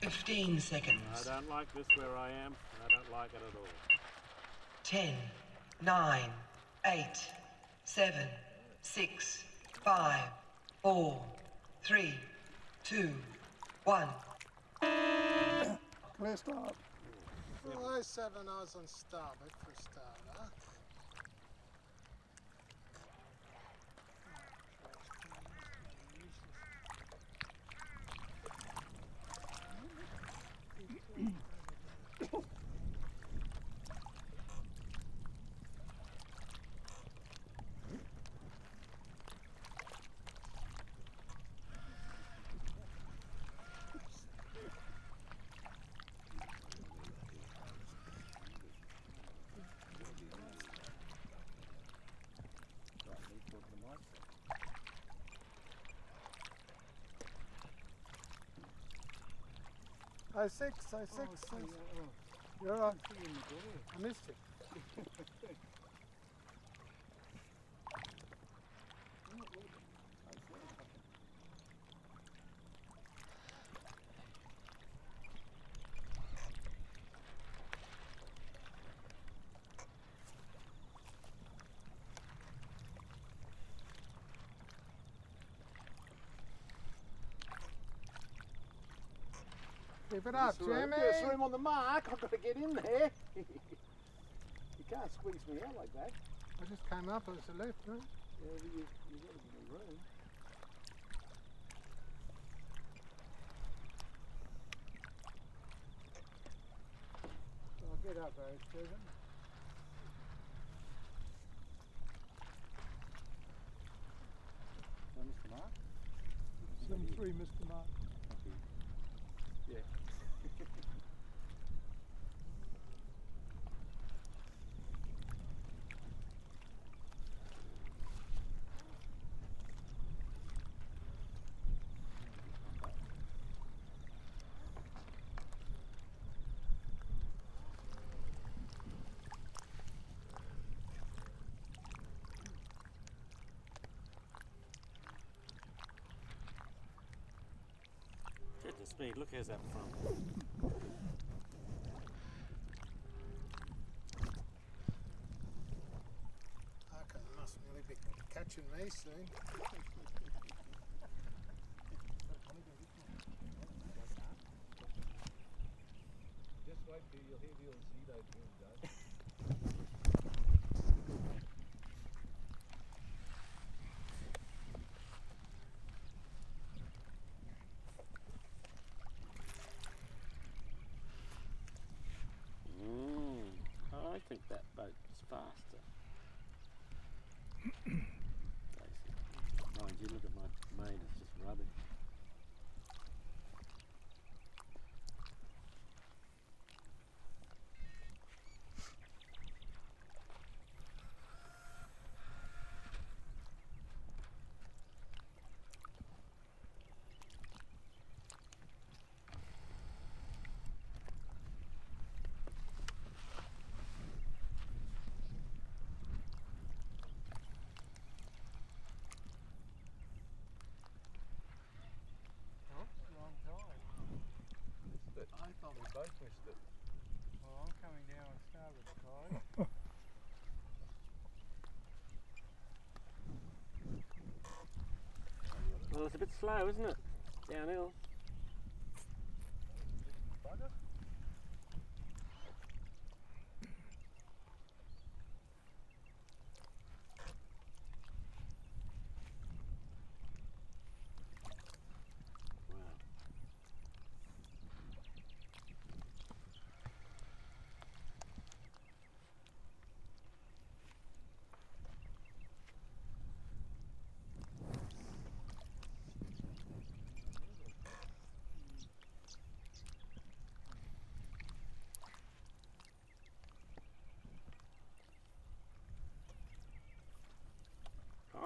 15 seconds. I don't like this where I am, and I don't like it at all. 10, 9, 8, 7, 6, 5, 4, 3, 2, 1. Clear start. Well, those seven eyes on starboard for a starter. Oh six, oh six, oh, You're all right. I missed it. Keep it up, Jimmy. Yes, room on the mark. I've got to get in there. you can't squeeze me out like that. I just came up as a left, right? Yeah, but you, you've got to give me room. I'll get up, eh, Stephen? Mr. Mark? Seven three, Mr. Mark. Yeah. Me, look how's that from. Okay, must really be soon. Just wait till you'll hear the old I think that boat's faster. You, look at my main, it's just rubbish. But I thought we both missed it. Well, I'm coming down on starboard side. Well, it's a bit slow, isn't it? Downhill. Bugger.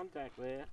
Contact there.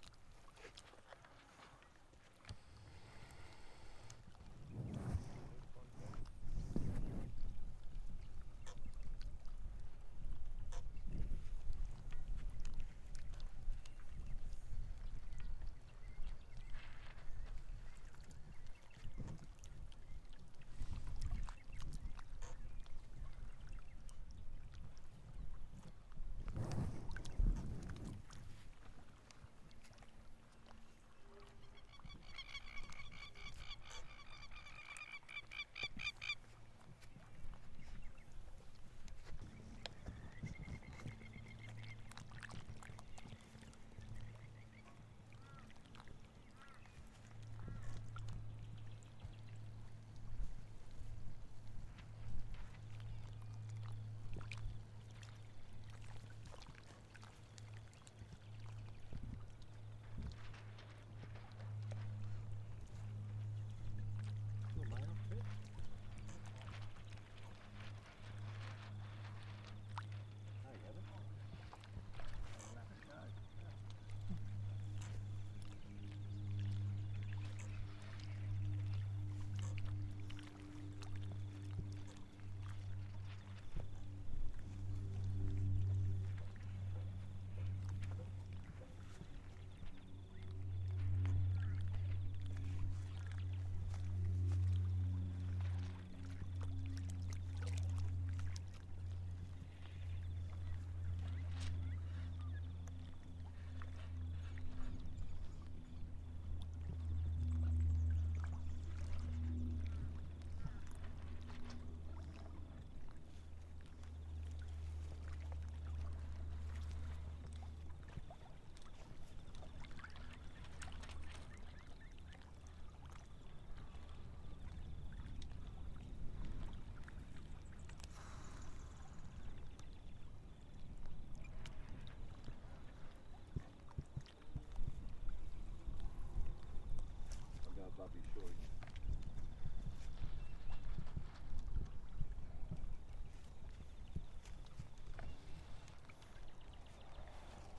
Above your shore.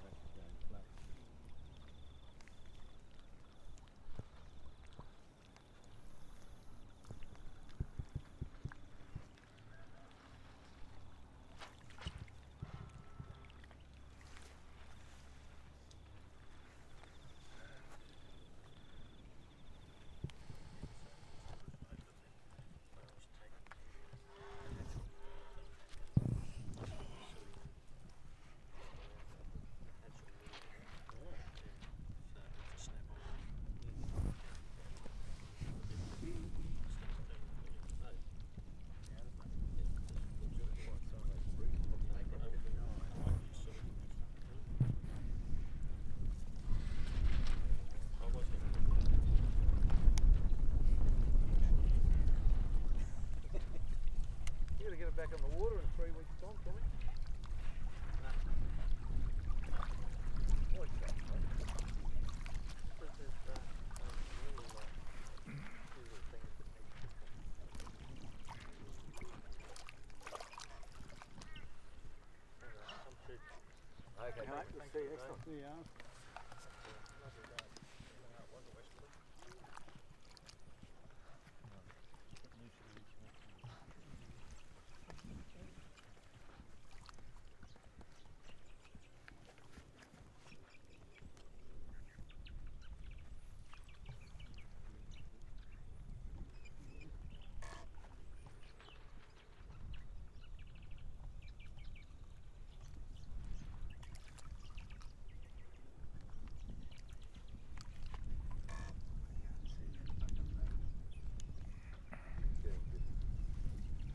That's down flat. You gotta get it back on the water in three weeks' time, Tommy. Like that, mate. Okay, Mate, we'll see you next time. See ya.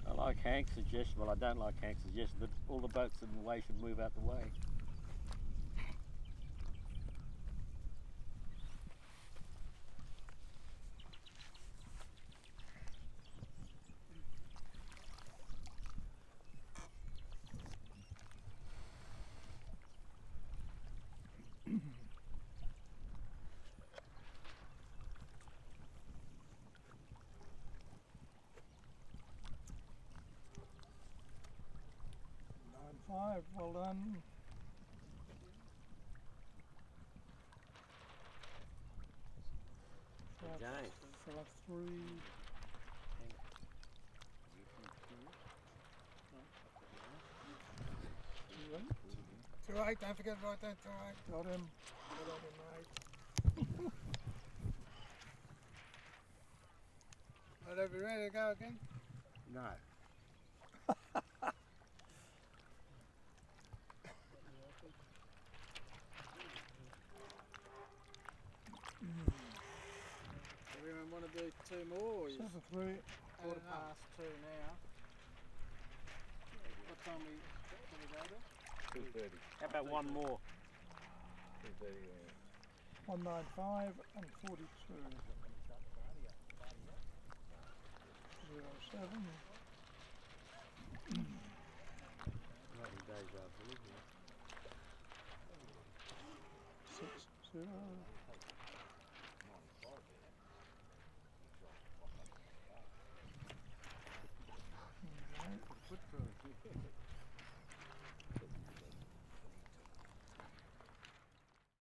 I like Hank's suggestion. Well, I don't like Hank's suggestion that all the boats in the way should move out the way. Five, well done. Shot, James. shot three. Two eight, don't forget to write that two. Got him. Good on you. Right, are we ready to go again? No. want to do two more? Or you Seven three. quarter past two now. What time we, can we go to? Two thirty. How about one more? Two thirty. One nine five and forty two. Zero seven. Not in deja vu. yeah. Six zero.